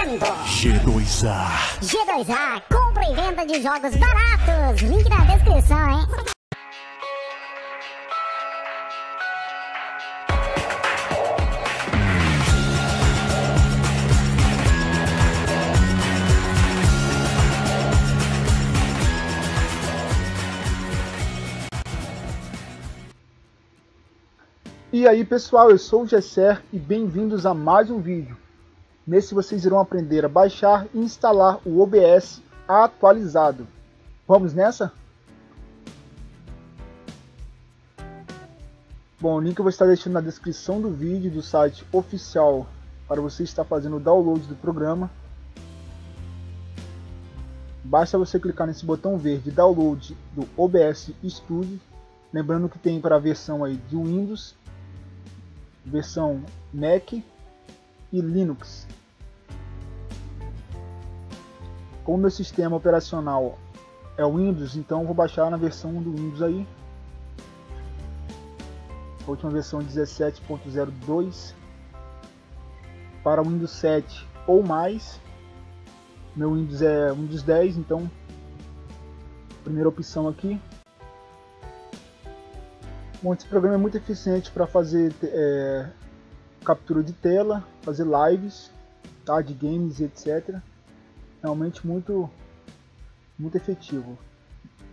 apresentando G2A. G2A, compra e venda de jogos baratos. Link na descrição, hein? E aí pessoal, eu sou o Gesser e bem-vindos a mais um vídeo. Nesse vocês irão aprender a baixar e instalar o OBS atualizado. Vamos nessa? Bom, o link eu vou estar deixando na descrição do vídeo do site oficial para você estar fazendo o download do programa. Basta você clicar nesse botão verde download do OBS Studio, lembrando que tem para a versão aí de Windows versão Mac e Linux. Como meu sistema operacional é o Windows, então vou baixar na versão do Windows aí. A última versão 17.02 para o Windows 7 ou mais. Meu Windows é Windows 10, então primeira opção aqui Bom, esse programa é muito eficiente para fazer é, captura de tela, fazer lives, tá, de games e etc. Realmente muito, muito efetivo.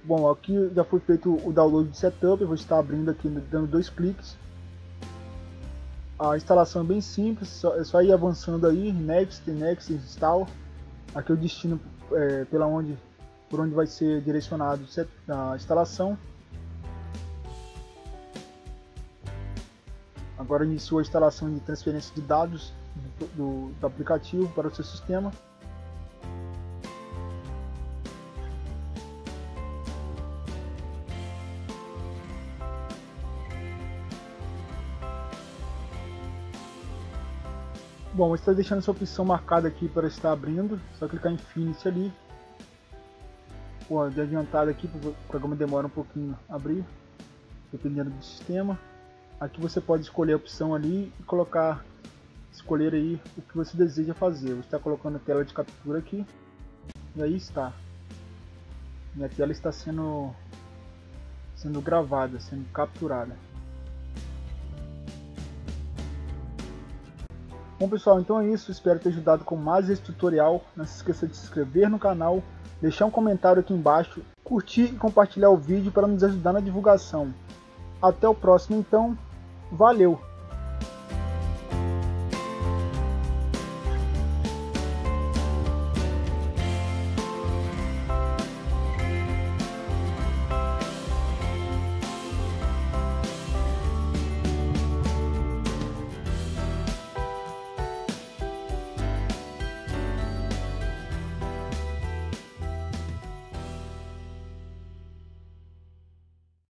Bom, aqui já foi feito o download de setup, eu vou estar abrindo aqui, dando dois cliques. A instalação é bem simples, é só ir avançando aí, next, next, install. Aqui é o destino é, pela onde, por onde vai ser direcionado a instalação. Agora iniciou a instalação de transferência de dados do, do, do aplicativo para o seu sistema. Bom, você está deixando essa opção marcada aqui para estar abrindo, só clicar em Finish ali. Pô, de adiantado aqui, o programa demora um pouquinho a abrir, dependendo do sistema. Aqui você pode escolher a opção ali e colocar, escolher aí o que você deseja fazer. Você está colocando a tela de captura aqui e aí está. Minha tela está sendo sendo gravada, sendo capturada. Bom pessoal, então é isso, espero ter ajudado com mais esse tutorial. Não se esqueça de se inscrever no canal, deixar um comentário aqui embaixo, curtir e compartilhar o vídeo para nos ajudar na divulgação. Até o próximo então, Valeu!